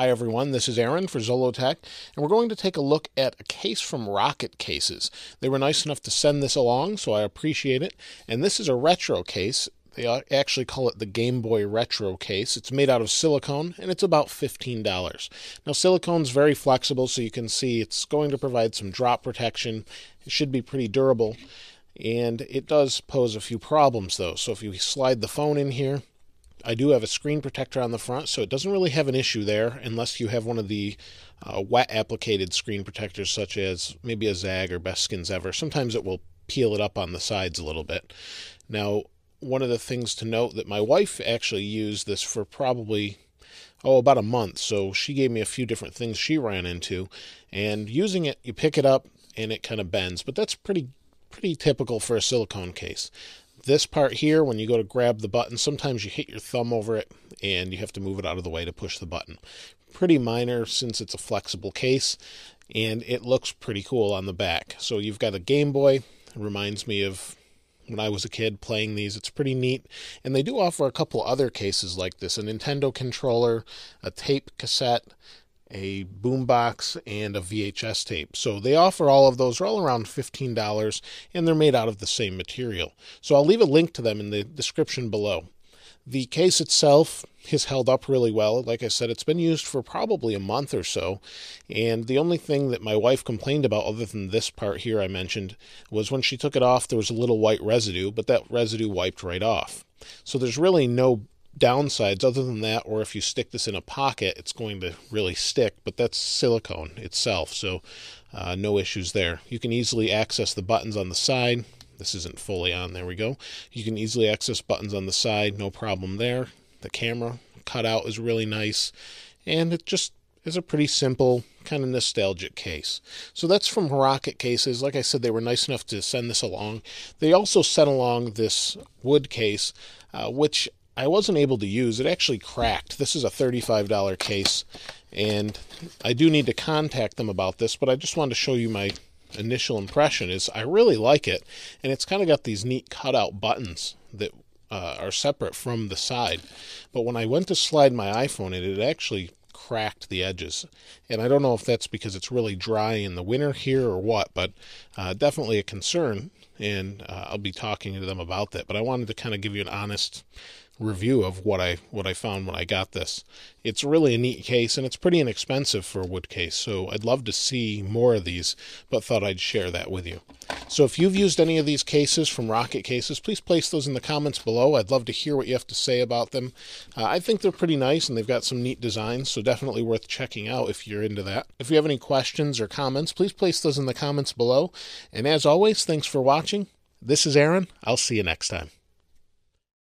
Hi everyone, this is Aaron for Zollotech, and we're going to take a look at a case from Rocket Cases. They were nice enough to send this along, so I appreciate it. And this is a retro case. They actually call it the Game Boy Retro case. It's made out of silicone and it's about $15. Now, silicone's very flexible, so you can see it's going to provide some drop protection. It should be pretty durable, and it does pose a few problems though. So, if you slide the phone in here, I do have a screen protector on the front, so it doesn't really have an issue there unless you have one of the uh, wet applicated screen protectors, such as maybe a Zagg or Best Skins Ever. Sometimes it will peel it up on the sides a little bit. Now, one of the things to note that my wife actually used this for probably oh about a month so she gave me a few different things she ran into and using it you pick it up and it kind of bends but that's pretty pretty typical for a silicone case this part here, when you go to grab the button, sometimes you hit your thumb over it and you have to move it out of the way to push the button. Pretty minor since it's a flexible case and it looks pretty cool on the back. So you've got a Game Boy, it reminds me of when I was a kid playing these. It's pretty neat. And they do offer a couple other cases like this a Nintendo controller, a tape cassette, a boombox, and a VHS tape. So they offer all of those. They're all around $15 and they're made out of the same material. So I'll leave a link to them in the description below. The case itself has held up really well. Like I said, it's been used for probably a month or so. And the only thing that my wife complained about, other than this part here I mentioned, was when she took it off, there was a little white residue, but that residue wiped right off. So there's really no downsides. Other than that or if you stick this in a pocket it's going to really stick but that's silicone itself so uh, no issues there. You can easily access the buttons on the side. This isn't fully on. There we go. You can easily access buttons on the side. No problem there. The camera cutout is really nice and it just is a pretty simple kind of nostalgic case. So that's from Rocket Cases. Like I said, they were nice enough to send this along. They also sent along this wood case, uh, which I wasn't able to use. It actually cracked. This is a $35 case, and I do need to contact them about this, but I just wanted to show you my initial impression is I really like it, and it's kind of got these neat cutout buttons that uh, are separate from the side. But when I went to slide my iPhone in, it actually cracked the edges. And I don't know if that's because it's really dry in the winter here or what, but uh, definitely a concern. And uh, I'll be talking to them about that. But I wanted to kind of give you an honest review of what I what I found when I got this. It's really a neat case and it's pretty inexpensive for a wood case, so I'd love to see more of these, but thought I'd share that with you. So if you've used any of these cases from Rocket Cases, please place those in the comments below. I'd love to hear what you have to say about them. Uh, I think they're pretty nice and they've got some neat designs, so definitely worth checking out if you're into that. If you have any questions or comments, please place those in the comments below. And as always, thanks for watching. This is Aaron. I'll see you next time.